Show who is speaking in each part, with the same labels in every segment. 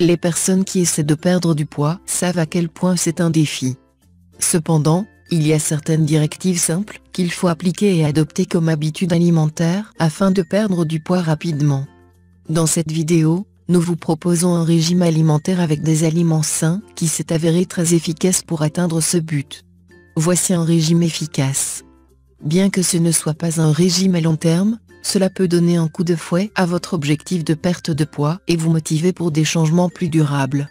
Speaker 1: Les personnes qui essaient de perdre du poids savent à quel point c'est un défi. Cependant, il y a certaines directives simples qu'il faut appliquer et adopter comme habitude alimentaire afin de perdre du poids rapidement. Dans cette vidéo, nous vous proposons un régime alimentaire avec des aliments sains qui s'est avéré très efficace pour atteindre ce but. Voici un régime efficace. Bien que ce ne soit pas un régime à long terme, cela peut donner un coup de fouet à votre objectif de perte de poids et vous motiver pour des changements plus durables.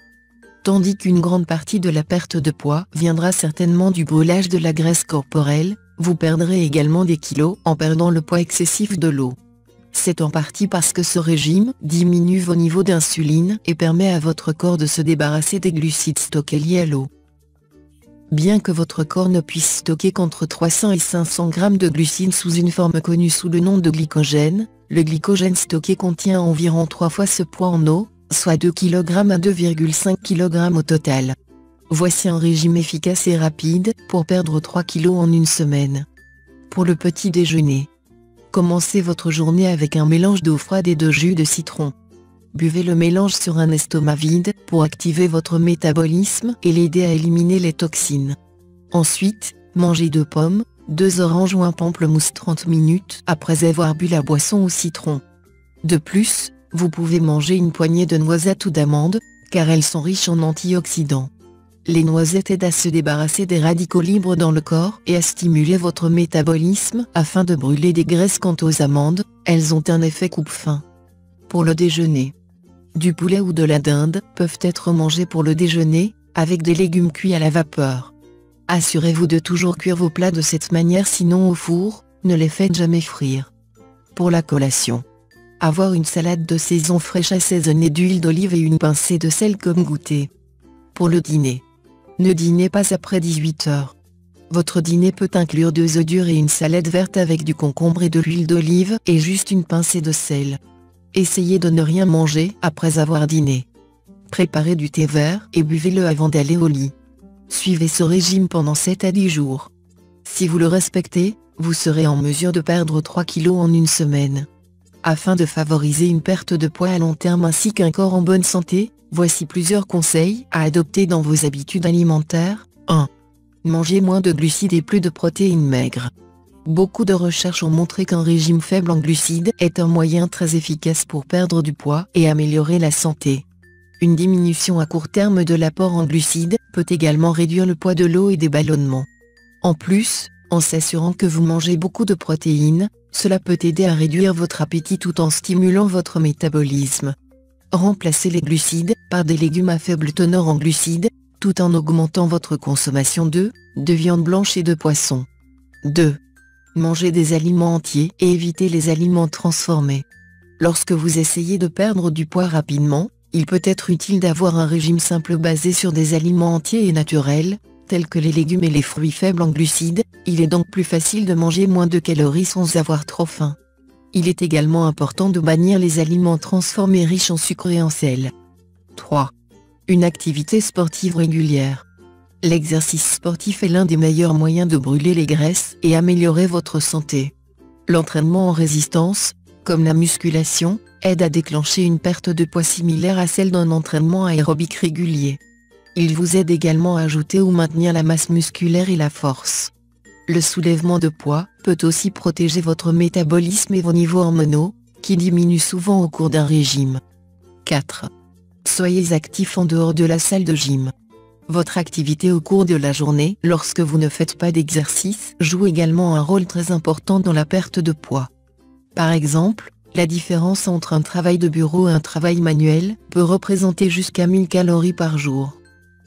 Speaker 1: Tandis qu'une grande partie de la perte de poids viendra certainement du brûlage de la graisse corporelle, vous perdrez également des kilos en perdant le poids excessif de l'eau. C'est en partie parce que ce régime diminue vos niveaux d'insuline et permet à votre corps de se débarrasser des glucides stockés liés à l'eau. Bien que votre corps ne puisse stocker qu'entre 300 et 500 grammes de glucides sous une forme connue sous le nom de glycogène, le glycogène stocké contient environ 3 fois ce poids en eau, soit 2 kg à 2,5 kg au total. Voici un régime efficace et rapide pour perdre 3 kg en une semaine. Pour le petit déjeuner, commencez votre journée avec un mélange d'eau froide et de jus de citron. Buvez le mélange sur un estomac vide pour activer votre métabolisme et l'aider à éliminer les toxines. Ensuite, mangez deux pommes, deux oranges ou un pamplemousse 30 minutes après avoir bu la boisson au citron. De plus, vous pouvez manger une poignée de noisettes ou d'amandes, car elles sont riches en antioxydants. Les noisettes aident à se débarrasser des radicaux libres dans le corps et à stimuler votre métabolisme afin de brûler des graisses quant aux amandes, elles ont un effet coupe-faim. Pour le déjeuner, du poulet ou de la dinde peuvent être mangés pour le déjeuner, avec des légumes cuits à la vapeur. Assurez-vous de toujours cuire vos plats de cette manière sinon au four, ne les faites jamais frire. Pour la collation, avoir une salade de saison fraîche assaisonnée d'huile d'olive et une pincée de sel comme goûter. Pour le dîner. Ne dînez pas après 18 heures. Votre dîner peut inclure deux œufs durs et une salade verte avec du concombre et de l'huile d'olive et juste une pincée de sel. Essayez de ne rien manger après avoir dîné. Préparez du thé vert et buvez-le avant d'aller au lit. Suivez ce régime pendant 7 à 10 jours. Si vous le respectez, vous serez en mesure de perdre 3 kg en une semaine. Afin de favoriser une perte de poids à long terme ainsi qu'un corps en bonne santé, voici plusieurs conseils à adopter dans vos habitudes alimentaires. 1. Mangez moins de glucides et plus de protéines maigres. Beaucoup de recherches ont montré qu'un régime faible en glucides est un moyen très efficace pour perdre du poids et améliorer la santé. Une diminution à court terme de l'apport en glucides peut également réduire le poids de l'eau et des ballonnements. En plus, en s'assurant que vous mangez beaucoup de protéines, cela peut aider à réduire votre appétit tout en stimulant votre métabolisme. Remplacez les glucides par des légumes à faible teneur en glucides, tout en augmentant votre consommation de, de viande blanche et de poisson. 2. Mangez des aliments entiers et évitez les aliments transformés. Lorsque vous essayez de perdre du poids rapidement, il peut être utile d'avoir un régime simple basé sur des aliments entiers et naturels, tels que les légumes et les fruits faibles en glucides, il est donc plus facile de manger moins de calories sans avoir trop faim. Il est également important de bannir les aliments transformés riches en sucre et en sel. 3. Une activité sportive régulière. L'exercice sportif est l'un des meilleurs moyens de brûler les graisses et améliorer votre santé. L'entraînement en résistance, comme la musculation, aide à déclencher une perte de poids similaire à celle d'un entraînement aérobique régulier. Il vous aide également à ajouter ou maintenir la masse musculaire et la force. Le soulèvement de poids peut aussi protéger votre métabolisme et vos niveaux hormonaux, qui diminuent souvent au cours d'un régime. 4. Soyez actif en dehors de la salle de gym. Votre activité au cours de la journée lorsque vous ne faites pas d'exercice joue également un rôle très important dans la perte de poids. Par exemple, la différence entre un travail de bureau et un travail manuel peut représenter jusqu'à 1000 calories par jour.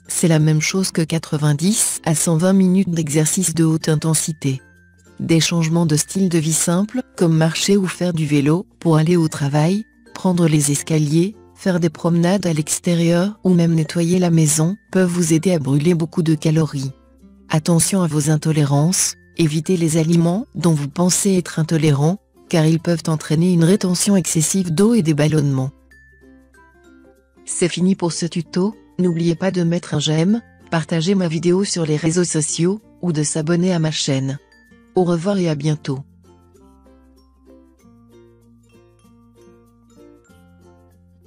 Speaker 1: C'est la même chose que 90 à 120 minutes d'exercice de haute intensité. Des changements de style de vie simples, comme marcher ou faire du vélo, pour aller au travail, prendre les escaliers, faire des promenades à l'extérieur ou même nettoyer la maison, peuvent vous aider à brûler beaucoup de calories. Attention à vos intolérances, évitez les aliments dont vous pensez être intolérant, car ils peuvent entraîner une rétention excessive d'eau et des ballonnements. C'est fini pour ce tuto, N'oubliez pas de mettre un j'aime, partager ma vidéo sur les réseaux sociaux, ou de s'abonner à ma chaîne. Au revoir et à bientôt.